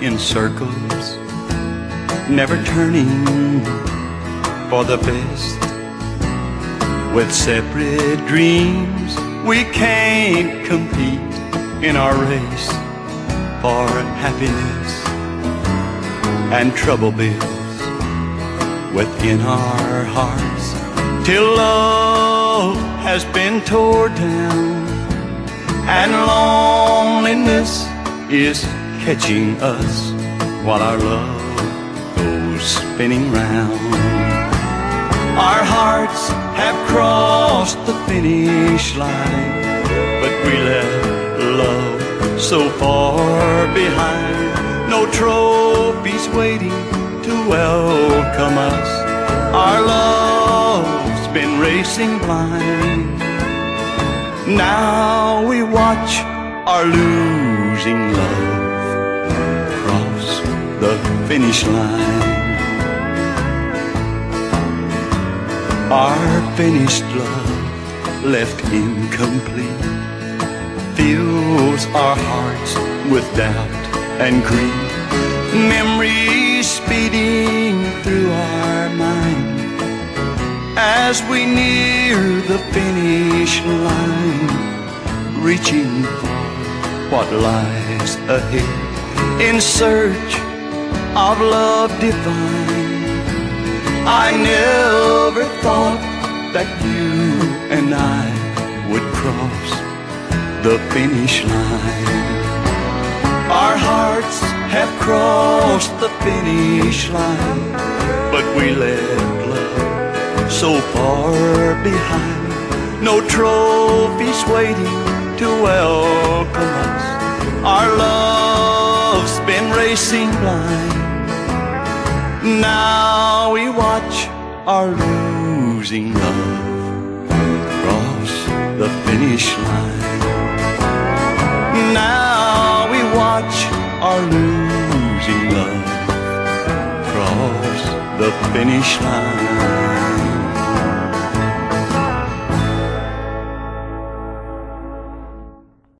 in circles, never turning for the best. With separate dreams, we can't compete in our race for happiness and trouble bills within our hearts till love has been torn down and loneliness is catching us while our love goes spinning round. Our hearts have crossed the finish line, but we left love so far behind. No trophies waiting to welcome us. Our love's been racing blind. Now we watch our losing love cross the finish line. Our finished love left incomplete fills our hearts with doubt and grief. Memories speeding through our mind as we near the finish line, reaching for what lies ahead in search of love divine. I never thought that you and I would cross the finish line. Our hearts have crossed the finish line, but we left love so far behind. No trophies waiting to welcome racing blind. Now we watch our losing love cross the finish line. Now we watch our losing love cross the finish line.